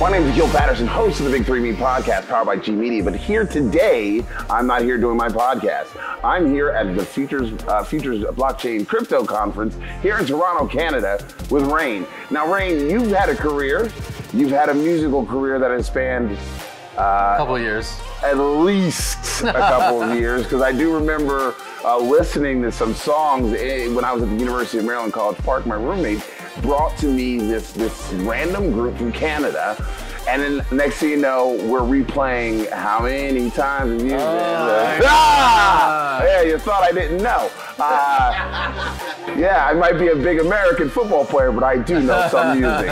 My name is Gil Patterson, host of the Big Three Me podcast, powered by G Media. But here today, I'm not here doing my podcast. I'm here at the Futures uh, Futures Blockchain Crypto Conference here in Toronto, Canada, with Raine. Now, Raine, you've had a career. You've had a musical career that has spanned a couple of years. at least a couple of years because I do remember uh, listening to some songs eh, when I was at the University of Maryland College Park. My roommate brought to me this this random group from Canada. And then next thing you know, we're replaying how many times have you been? Oh, ah! Yeah, you thought I didn't know. Uh, yeah, I might be a big American football player, but I do know some music.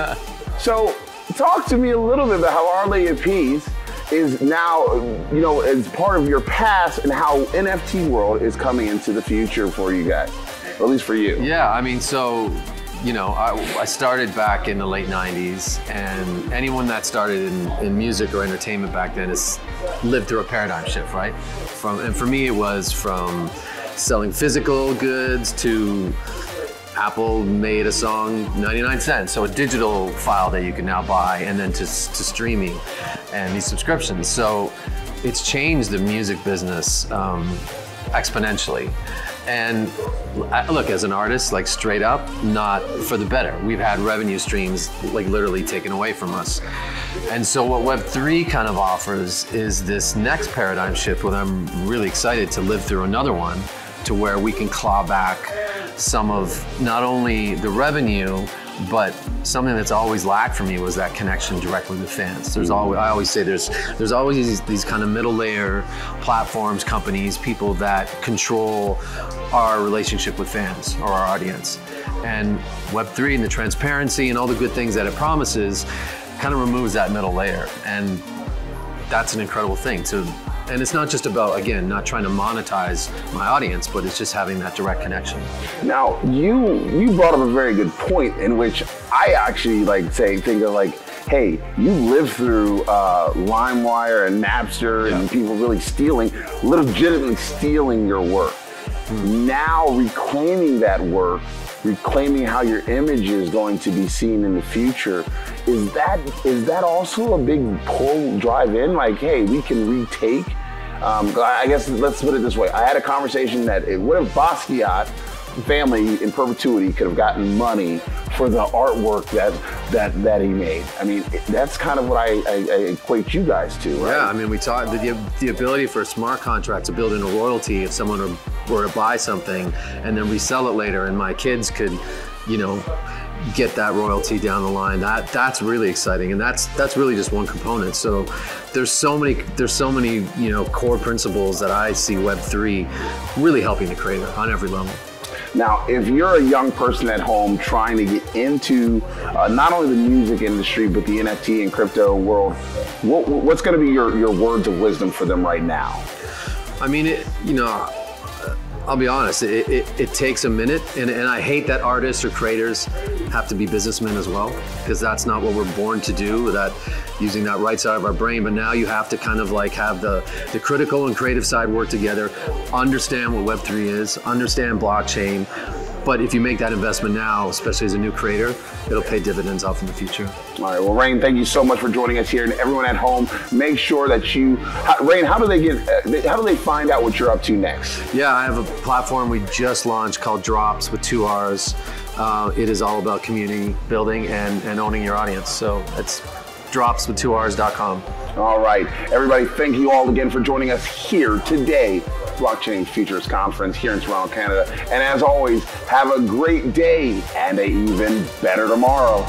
So, talk to me a little bit about how Our Lady of Peace is now, you know, as part of your past and how NFT world is coming into the future for you guys, or at least for you. Yeah, I mean, so, you know, I, I started back in the late 90s, and anyone that started in, in music or entertainment back then has lived through a paradigm shift, right? From And for me, it was from selling physical goods to Apple made a song 99 cents, so a digital file that you can now buy, and then to, to streaming and these subscriptions. So it's changed the music business um, exponentially. And I- look, as an artist, like straight up, not for the better. We've had revenue streams like literally taken away from us. And so what Web3 kind of offers is this next paradigm shift where I'm really excited to live through another one to where we can claw back some of not only the revenue, but something that's always lacked for me was that connection directly with fans. There's always, I always say there's there's always these, these kind of middle layer platforms, companies, people that control our relationship with fans or our audience. And Web3 and the transparency and all the good things that it promises kind of removes that middle layer. And that's an incredible thing to and it's not just about again not trying to monetize my audience but it's just having that direct connection. Now, you you brought up a very good point in which I actually like say think of like, hey, you lived through uh, LimeWire and Napster and people really stealing, legitimately stealing your work. Now reclaiming that work, reclaiming how your image is going to be seen in the future, is that is that also a big pull drive in? Like, hey, we can retake. Um, I guess let's put it this way. I had a conversation that it, what if Basquiat family in perpetuity could have gotten money for the artwork that that that he made. I mean, that's kind of what I, I, I equate you guys to, right? yeah i mean we talked the, the ability for a smart contract to build in a royalty if someone were, were to buy something and then resell it later and my kids could you know get that royalty down the line that that's really exciting and that's that's really just one component so there's so many there's so many you know core principles that i see web3 really helping the creator on every level Now, if you're a young person at home trying to get into uh, not only the music industry but the NFT and crypto world, what, what's going to be your, your words of wisdom for them right now? I mean, it, you know, I'll be honest, it, it, it takes a minute, and, and I hate that artists or creators have to be businessmen as well, because that's not what we're born to do, that using that right side of our brain. But now you have to kind of like have the, the critical and creative side work together, understand what Web3 is, understand blockchain. But if you make that investment now, especially as a new creator, it'll pay dividends off in the future. All right. Well, Raine, thank you so much for joining us here, and everyone at home, make sure that you, Raine. How do they get? Uh, how do they find out what you're up to next? Yeah, I have a platform we just launched called Drops with two R's. Uh, it is all about community building and, and owning your audience. So it's drops with two R's.com. All right, everybody. Thank you all again for joining us here today, Blockchain Futurist Conference here in Toronto, Canada. And as always, have a great day and a even better tomorrow.